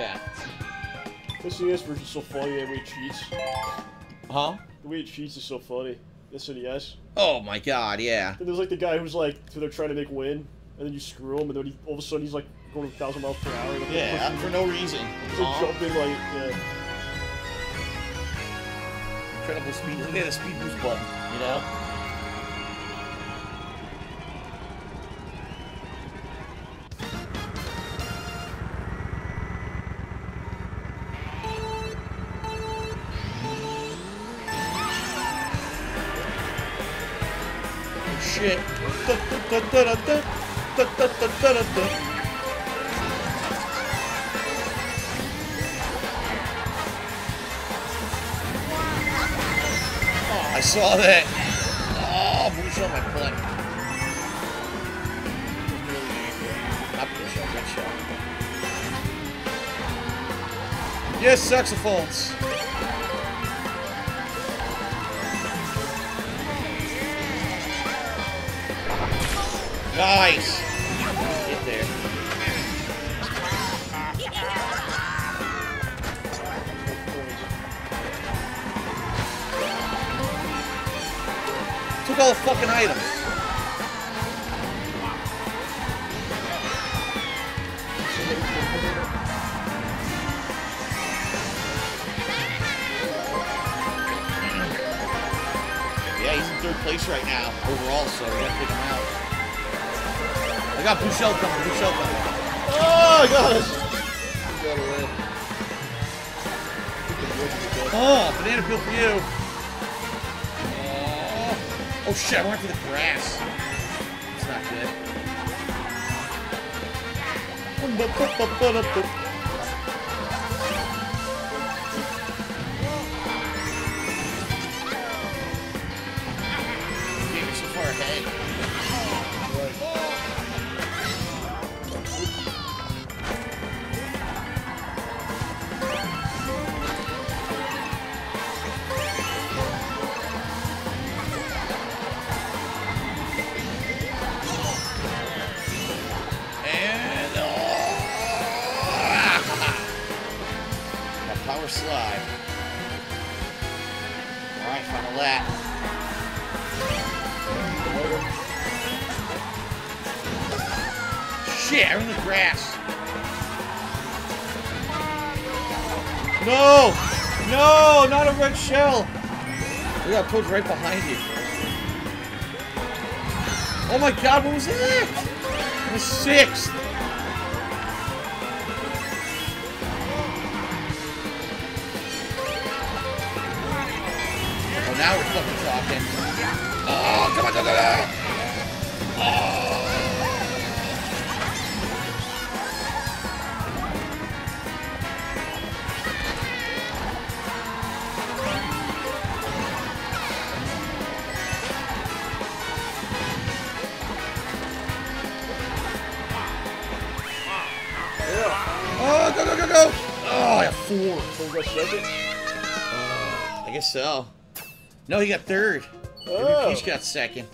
Okay. This NES version's so funny the way it cheats. Huh? The way it cheats is so funny. This NES. Oh my god, yeah. And there's like the guy who's like, so they're trying to make win, and then you screw him, and then he, all of a sudden he's like going a thousand miles per hour. And Yeah, for no reason. He's like jumping like, yeah. Incredible speed. Look at the speed boost button, you know? Shit. Oh, I saw that. Oh, shell my butt. Blue shell, red shell. Yes, saxophones. Nice. Get there. Took all the fucking items. Yeah, he's in third place right now overall, so we gotta pick him out. I got blue shell coming, blue shell coming. Oh, I got! Oh, banana peel for you. Oh, oh shit, I went for the grass. It's not good. Shit, I'm in the grass. No, no, not a red shell. We got pulled right behind you. Oh my God, what was that? The sixth. Now we're fucking talking. Oh, come on, come on, come on. Oh. Oh, go, go, go, go. Oh, I got four. So we got. I guess so. No, he got third. Oh. Peach got second.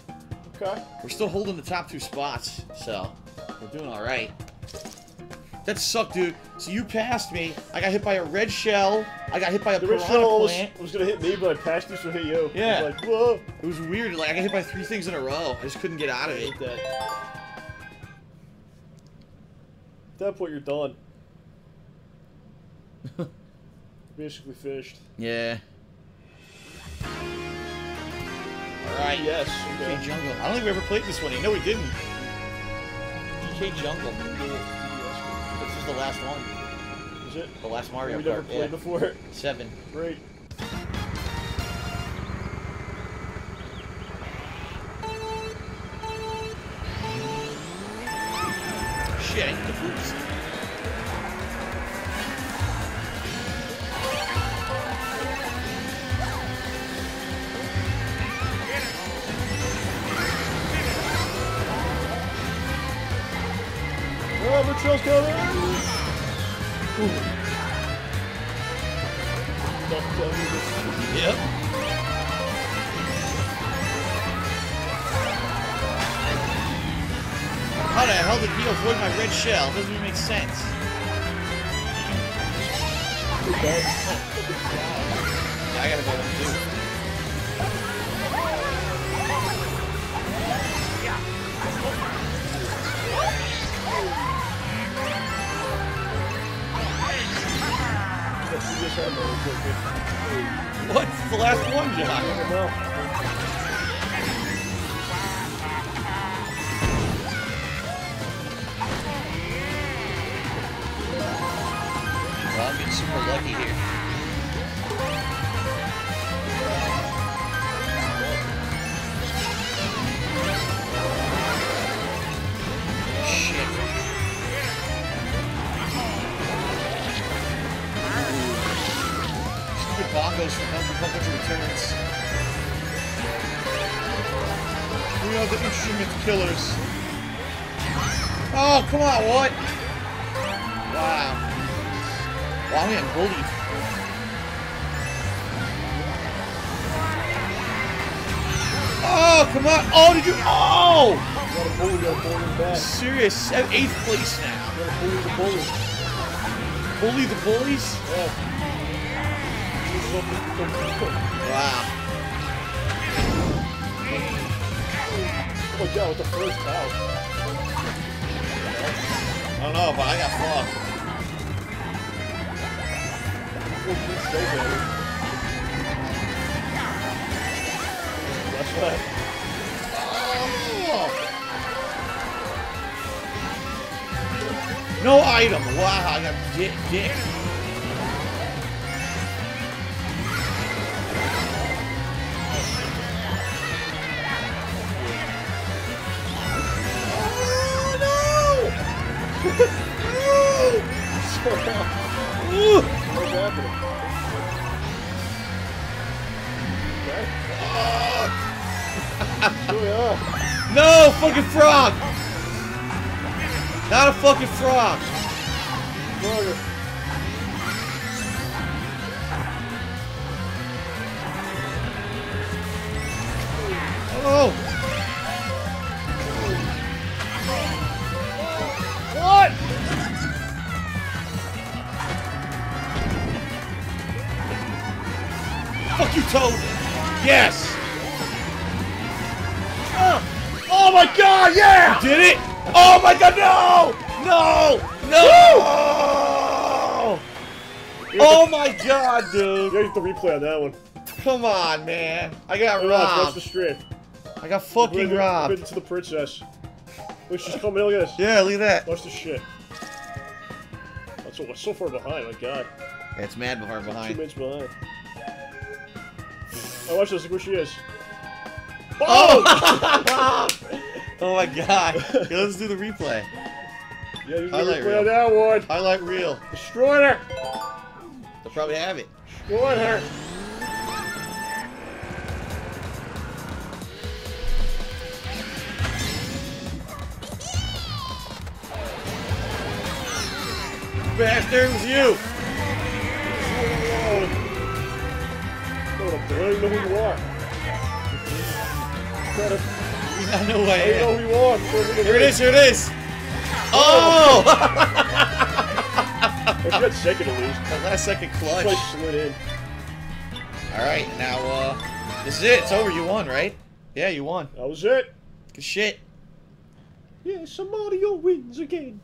Okay. We're still holding the top two spots, so we're doing all right. That sucked, dude. So you passed me. I got hit by a red shell. I got hit by a The red shell was, was gonna hit me, but I passed you, so hit you. Yeah. I was like, whoa. It was weird. Like I got hit by three things in a row. I just couldn't get out of it. that. At that point, you're done. Basically finished. Yeah. All right. Yes. DK Okay. Jungle. I don't think we ever played this one. You know we didn't. DK Jungle. This is the last one. Is it? The last Mario we never Kart. played Yeah. before. Seven. Great. Shit, I need the boost. Oh, the trail's coming! Ooh. Don't tell me this. Yep. How the hell did he avoid my red shell? Doesn't even make sense. Yeah, I gotta go too. What's the last one, John? Well, I'm getting super lucky here. Bongos from Country Returns. We are the instrument killers. Oh, come on, what? Wow. Wow, I'm getting bullied. Oh, come on. Oh, did you? Oh! Gotta bully, gotta bully. Serious. Eighth place now. Gotta bully the bully. Bully the bullies? Yeah. Wow. Oh god, with the first house. I don't know, but I got fucked. So bad. That's. Oh. No item. Wow, I got dick, dick. No, fucking frog! Not a fucking frog! Oh! What? Fuck you, Toad! Yes! Oh, oh my god, yeah! Did it? Oh my god, no! No! No! Oh my god, dude! You gotta the replay on that one. Come on, man. I got Hey, Raj, watch the stream. I got We're fucking into- robbed. we're into the princess. Look, she's coming in. Look at this. Yeah, look at that. Watch the shit. That's so, so far behind. My god. It's mad far behind. Two minutes behind. Oh, watch this. Look where she is. Oh! oh my god. Okay, let's do the replay. Yeah, you Highlight replay reel. that one. Highlight reel. Destroyed her. They'll probably have it. Destroyed her. Bastard, it was you! Don't even know who you are. Gotta- I know who I don't know who you are. before we get Here it is, here it is! Oh! I got second at least. last second clutch. Like slid in. Alright, now, uh, this is it. It's over. You won, right? Yeah, you won. That was it. Good shit. Yeah, Mario wins again.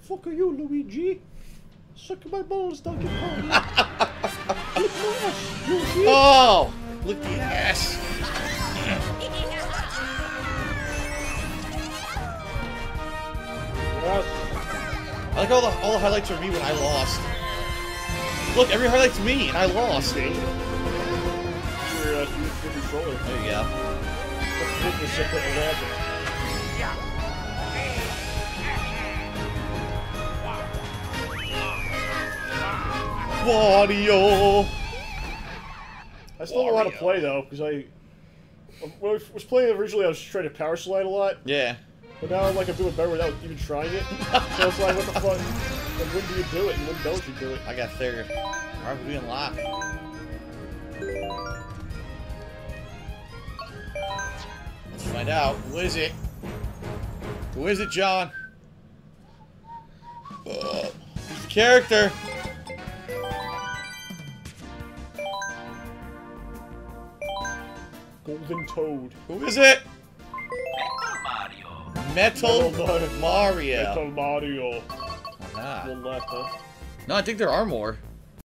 Fuck are you, Luigi? Suck my balls, Donkey Kong. Oh! Look at the ass. I like all the all the highlights are me when I lost. Look, every highlight's me, and I lost. There you go. Wario. I still don't know how to play though, because I when I was playing originally, I was trying to power slide a lot, Yeah. but now I'm like I'm doing better without even trying it. so it's like, what the fuck? Like, when do you do it, and when don't you do it? I got third. Alright, we unlock. Let's find out. Who is it? Who is it, John? Uh, who's the character? Golden Toad. Who is it? Metal Mario. Metal Mario. Metal Mario. Ah. One left, huh? No, I think there are more.